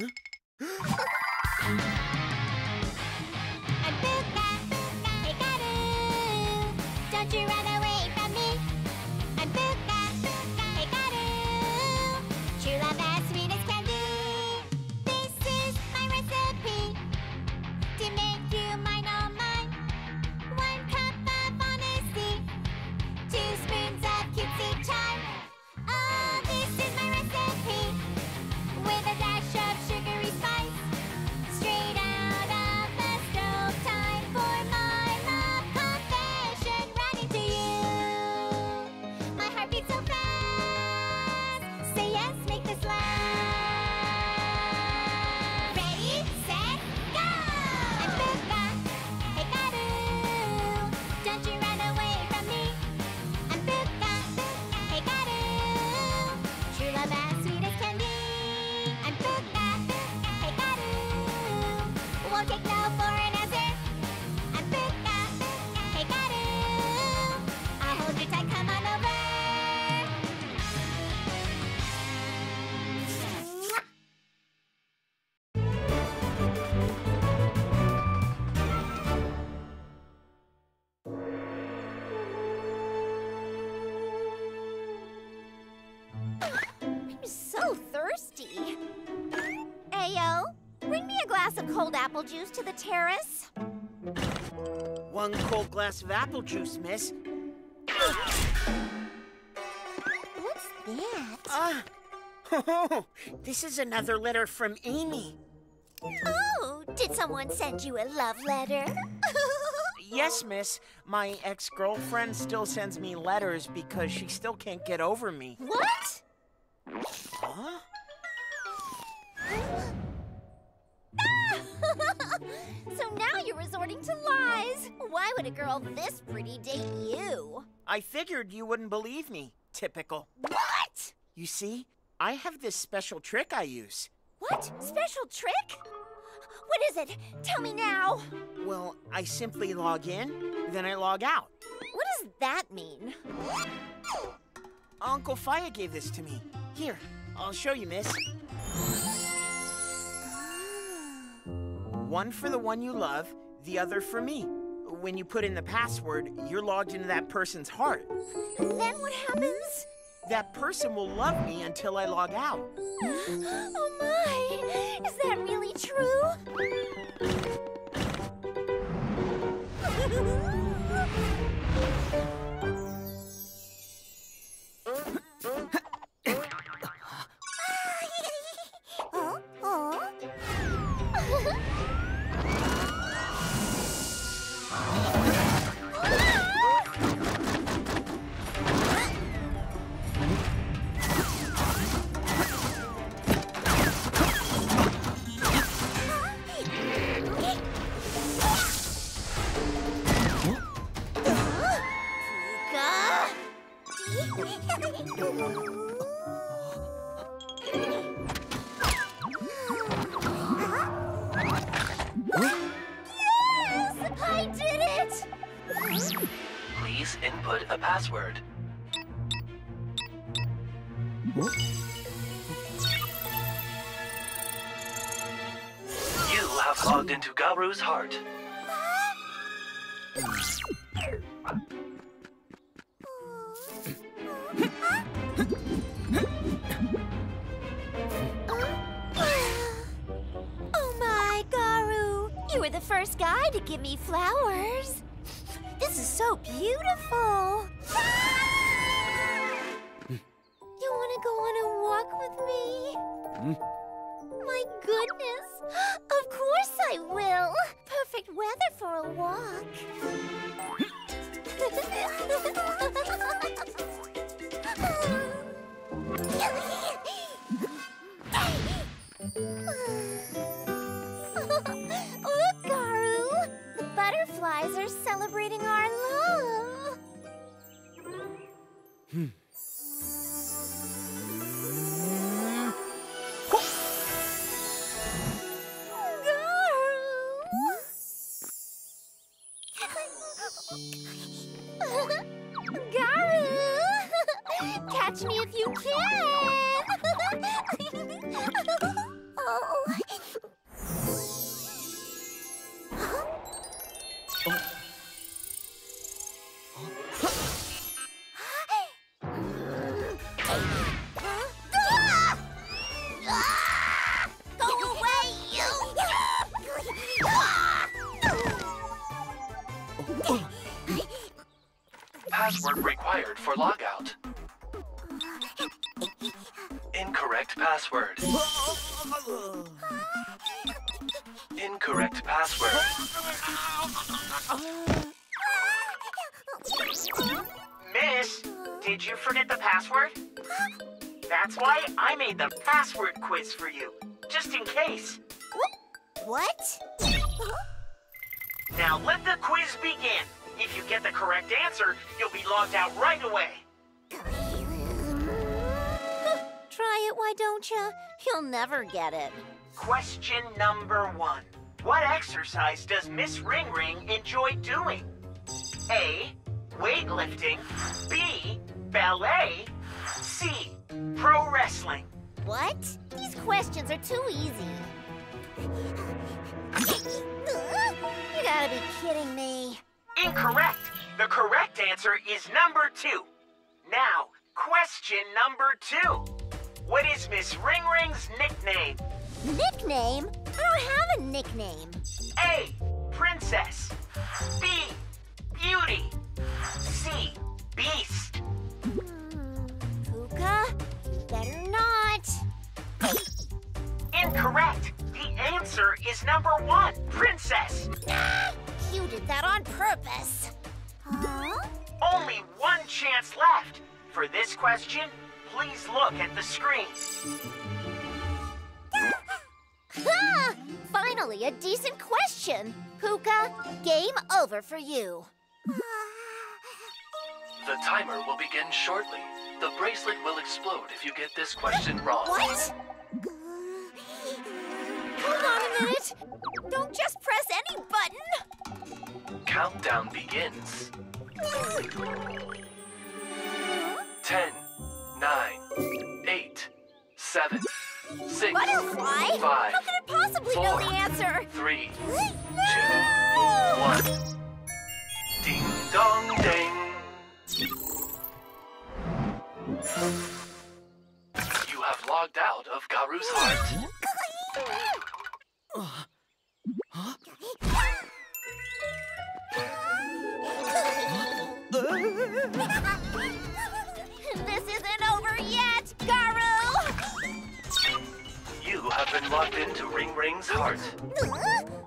I'm I'm so thirsty. Ayo, bring me a glass of cold apple juice to the terrace. One cold glass of apple juice, miss. What's that? Ah. this is another letter from Amy. Oh, did someone send you a love letter? Yes, miss. My ex-girlfriend still sends me letters because she still can't get over me. what? Huh? so now you're resorting to lies. Why would a girl this pretty date you? I figured you wouldn't believe me. Typical. What? You see, I have this special trick I use. What? Special trick? What is it? Tell me now. Well, I simply log in, then I log out. What does that mean? Uncle Faya gave this to me. Here, I'll show you, miss. One for the one you love, the other for me. When you put in the password, you're logged into that person's heart. Then what happens? That person will love me until I log out. Oh my! Please input a password. You have logged into Garu's heart. You were the first guy to give me flowers. This is so beautiful. You want to go on a walk with me? My goodness! Of course I will! Perfect weather for a walk. Hmm. Garu! Garu! Catch me if you can! Password were required for logout. Incorrect password. Incorrect password. Miss, did you forget the password? That's why I made the password quiz for you, just in case. What? Now let the quiz begin. If you get the correct answer, you'll logged out right away. Try it, why don't you? You'll never get it. Question number one. What exercise does Miss Ring Ring enjoy doing? A. Weightlifting. B. Ballet. C. Pro wrestling. What? These questions are too easy. You gotta be kidding me. Incorrect. The correct answer is number two. Now, question number two. What is Miss Ring Ring's nickname? Nickname? I don't have a nickname. A. Princess. B. Beauty. C. Beast. Hmm, Pucca? Better not. Incorrect. The answer is number one, Princess. Ah, you did that on purpose. Huh? Only one chance left. For this question, please look at the screen. Ah, finally, a decent question. Pucca, game over for you. The timer will begin shortly. The bracelet will explode if you get this question wrong. What? Hold on a minute. Don't just press any button. Countdown begins. 10, 9, 8, 7, 6, Butterfly? 5, How could it possibly know the answer? 3, No! 1. Ding dong ding. You have logged out of Garu's heart. this isn't over yet, Garu! You have been locked into Ring Ring's heart.